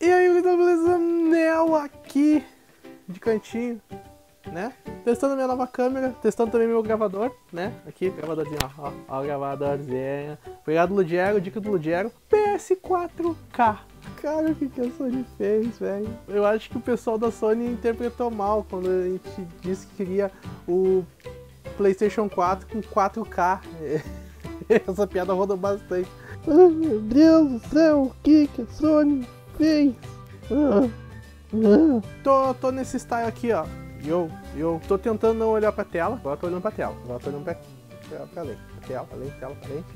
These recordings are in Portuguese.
E aí, beleza? Nel aqui de cantinho, né? Testando minha nova câmera, testando também meu gravador, né? Aqui, gravadorzinho, ó, ó, ó gravadorzinho. Obrigado, Ludiero, dica do Ludiero. PS4K. Cara, o que, que a Sony fez, velho? Eu acho que o pessoal da Sony interpretou mal quando a gente disse que queria o PlayStation 4 com 4K. Essa piada rodou bastante. Ai, meu Deus do céu, o que, que a Sony fez? Ah, ah. Tô, tô nesse style aqui, ó. Eu, eu tô tentando não olhar pra tela, agora tô olhando pra tela. Agora tô olhando pra, pra, pra lente. Tela, pra lente, tela, pra lente.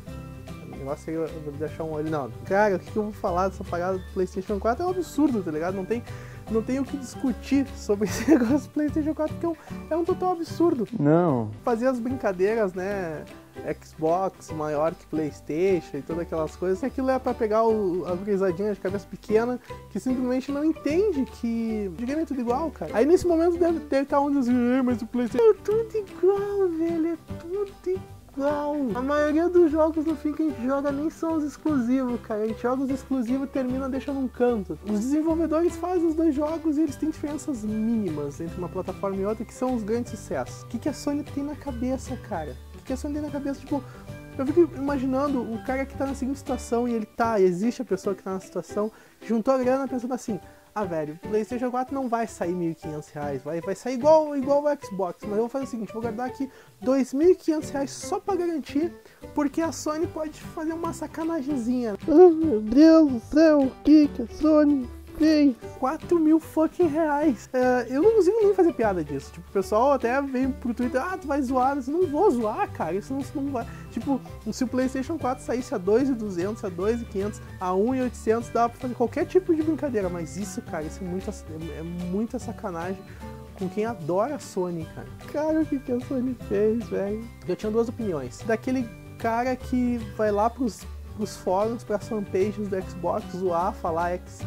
O negócio seria eu deixar um olho. Não, cara, o que eu vou falar dessa parada do PlayStation 4 é um absurdo, tá ligado? Não tem, não tem o que discutir sobre esse negócio do PlayStation 4, porque é um, é um total absurdo. Não. Fazer as brincadeiras, né? Xbox maior que PlayStation e todas aquelas coisas. E aquilo é pra pegar o, a gurizadinha de cabeça pequena que simplesmente não entende que videogame é tudo igual, cara. Aí nesse momento deve ter estar um dos mas o PlayStation é tudo igual, velho. É tudo igual. A maioria dos jogos no fim que a gente joga nem são os exclusivos, cara. A gente joga os exclusivos e termina deixando um canto. Os desenvolvedores fazem os dois jogos e eles têm diferenças mínimas entre uma plataforma e outra que são os grandes sucessos. O que, que a Sony tem na cabeça, cara? Que a Sony tem na cabeça, tipo, eu fico imaginando o cara que tá na seguinte situação e ele tá, existe a pessoa que tá na situação, juntou a grana pensando assim, ah velho, PlayStation 4 não vai sair 1.500 reais, vai, vai sair igual, igual o Xbox, mas eu vou fazer o seguinte, vou guardar aqui 2.500 reais só pra garantir, porque a Sony pode fazer uma sacanagemzinha. Oh, meu Deus do céu, o que que a Sony fez 4 mil fucking reais. É, eu não consigo nem fazer piada disso. Tipo, o pessoal até vem pro Twitter, ah, tu vai zoar. Eu não vou zoar, cara. Isso não, isso não vai. Tipo, se o PlayStation 4 saísse a 2,200, a 2,500, a 1,800, dava pra fazer qualquer tipo de brincadeira. Mas isso, cara, isso é muita, é muita sacanagem com quem adora a Sony, cara. Cara, o que, que a Sony fez, velho? Eu tinha duas opiniões. Daquele cara que vai lá pros, pros fóruns, pras fanpages do Xbox, zoar, falar X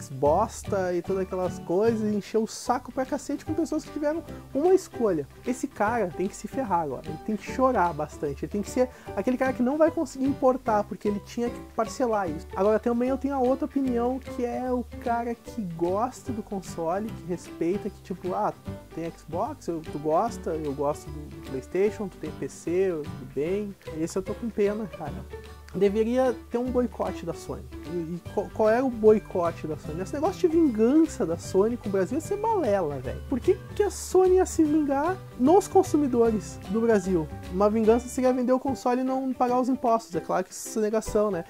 Xbosta e todas aquelas coisas, encher o saco pra cacete com pessoas que tiveram uma escolha. Esse cara tem que se ferrar agora, ele tem que chorar bastante, ele tem que ser aquele cara que não vai conseguir importar, porque ele tinha que parcelar isso. Agora também eu tenho a outra opinião, que é o cara que gosta do console, que respeita, que tipo, ah, tem Xbox, eu, tu gosta, eu gosto do Playstation, tu tem PC, tudo bem. Esse eu tô com pena, cara deveria ter um boicote da Sony. E, e qual, qual, é o boicote da Sony? Esse negócio de vingança da Sony com o Brasil ia ser balela, velho. Por que, que a Sony ia se vingar nos consumidores do Brasil? Uma vingança seria vender o console e não pagar os impostos. É claro que isso é negação, né?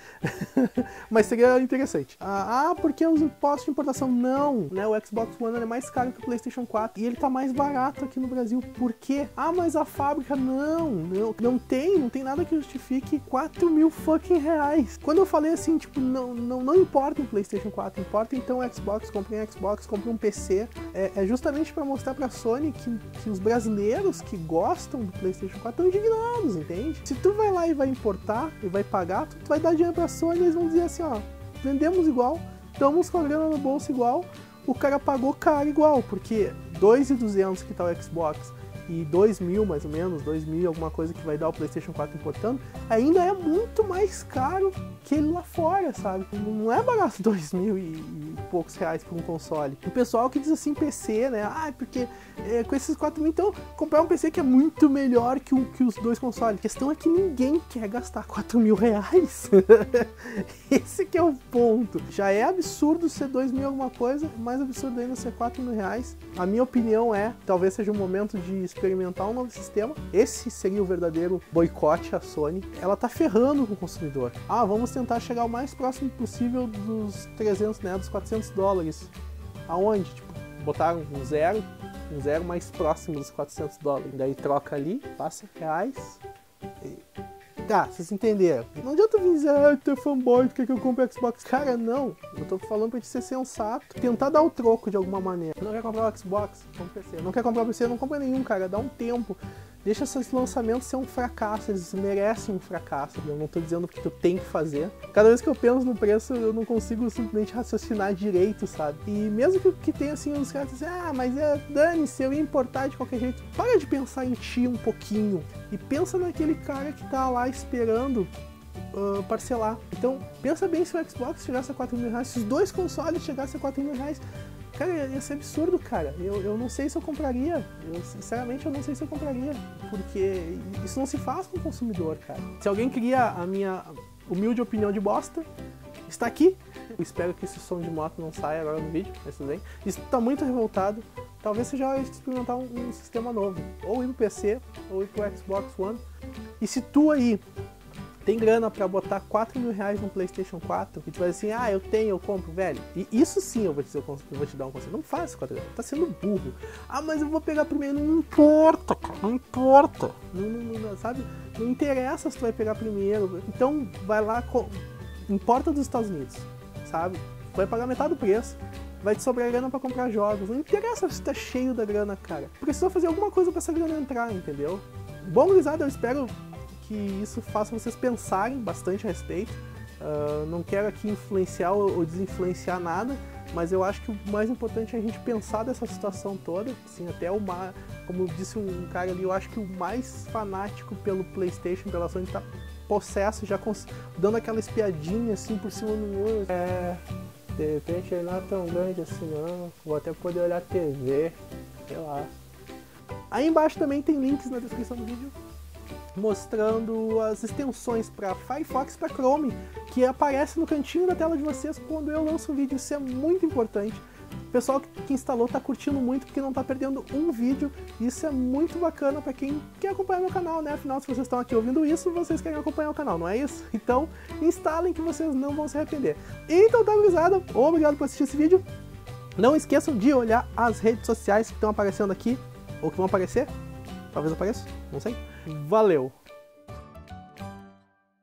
Mas seria interessante. Ah, ah, porque os impostos de importação? Não, né? O Xbox One é mais caro que o PlayStation 4 e ele tá mais barato aqui no Brasil. Por quê? Ah, mas a fábrica não, não, não tem, não tem nada que justifique 4 mil fucking reais. Quando eu falei assim, tipo, não, não, não importa o PlayStation 4, importa então Xbox, comprem um Xbox, comprem um PC. É, é justamente para mostrar pra Sony que, que os brasileiros que gostam do PlayStation 4 estão indignados, entende? Se tu vai lá e vai importar e vai pagar, tu, tu vai dar dinheiro pra Sony e eles vão dizer assim, ó, vendemos igual, estamos com a grana no bolso igual, o cara pagou caro igual, porque 2.200 que tá o Xbox e 2 mil mais ou menos, 2 mil alguma coisa que vai dar o PlayStation 4 importando, ainda é muito mais caro que ele lá fora, sabe? Não é barato 2 mil e, e poucos reais por um console. O pessoal que diz assim PC, né? Ah, porque é, com esses 4 mil, então comprar um PC que é muito melhor que, o, que os dois consoles. A questão é que ninguém quer gastar 4 mil reais. Esse que é o ponto. Já é absurdo ser 2 mil alguma coisa, mais absurdo ainda ser 4 mil reais. A minha opinião é, talvez seja um momento de experimentar um novo sistema. Esse seria o verdadeiro boicote à Sony. Ela tá ferrando com o consumidor. Ah, vamos tentar chegar o mais próximo possível dos 300, né, dos 400 dólares. Aonde? Tipo, botaram um zero, um zero mais próximo dos 400 dólares. Daí troca ali, passa reais. E... Tá, vocês entenderam. Não adianta vir dizer, ah, tu é fanboy, tu quer que eu compre Xbox? Cara, não. Eu tô falando pra te ser sensato. Tentar dar o troco de alguma maneira. Não quer comprar o Xbox? Compre PC. Não quer comprar o PC? Não compra nenhum, cara. Dá um tempo. Deixa esses lançamentos ser um fracasso, eles merecem um fracasso. Eu não tô dizendo que tu tem que fazer. Cada vez que eu penso no preço, eu não consigo simplesmente raciocinar direito, sabe? E mesmo que, que tenha assim uns caras assim, ah, mas é dane-se, eu ia importar de qualquer jeito. Para de pensar em ti um pouquinho e pensa naquele cara que tá lá esperando uh, parcelar. Então, pensa bem se o Xbox chegasse a 4 mil reais, se os dois consoles chegassem a 4 mil reais. Cara, ia ser absurdo, cara. Eu, eu não sei se eu compraria. Eu, sinceramente, eu não sei se eu compraria. Porque isso não se faz com o consumidor, cara. Se alguém queria a minha humilde opinião de bosta, está aqui. Eu espero que esse som de moto não saia agora no vídeo, mas tudo bem. Isso tá muito revoltado. Talvez seja hora de experimentar um, um sistema novo. Ou ir pro PC, ou ir pro Xbox One. E se tu aí tem grana para botar 4 mil reais no PlayStation 4 e tu vai assim, ah, eu tenho, eu compro, velho. E isso sim eu vou te, eu vou te dar um conselho. Não faz 4 mil, tá sendo burro. Ah, mas eu vou pegar primeiro. Não importa, cara, não importa. Não, não, não, sabe? Não interessa se tu vai pegar primeiro. Então vai lá, importa dos Estados Unidos, sabe? Vai pagar metade do preço vai te sobrar grana para comprar jogos. Não interessa se tá cheio da grana, cara. Precisa fazer alguma coisa para essa grana entrar, entendeu? Bom, gurizada, eu espero que isso faça vocês pensarem bastante a respeito. Uh, não quero aqui influenciar ou desinfluenciar nada, mas eu acho que o mais importante é a gente pensar dessa situação toda. Assim, até o mais, como disse um cara ali, eu acho que o mais fanático pelo PlayStation, pela Sony, tá possesso, já dando aquela espiadinha assim por cima do muro. É, de repente ele não é tão grande assim, não. Vou até poder olhar TV, sei lá. Aí embaixo também tem links na descrição do vídeo mostrando as extensões para Firefox para Chrome, que aparece no cantinho da tela de vocês quando eu lanço um vídeo. Isso é muito importante. O pessoal que instalou está curtindo muito porque não está perdendo um vídeo. Isso é muito bacana para quem quer acompanhar meu canal, né? Afinal, se vocês estão aqui ouvindo isso, vocês querem acompanhar o canal, não é isso? Então, instalem que vocês não vão se arrepender. Então, tá avisado. Obrigado por assistir esse vídeo. Não esqueçam de olhar as redes sociais que estão aparecendo aqui, ou que vão aparecer. Talvez apareça, não sei. Valeu!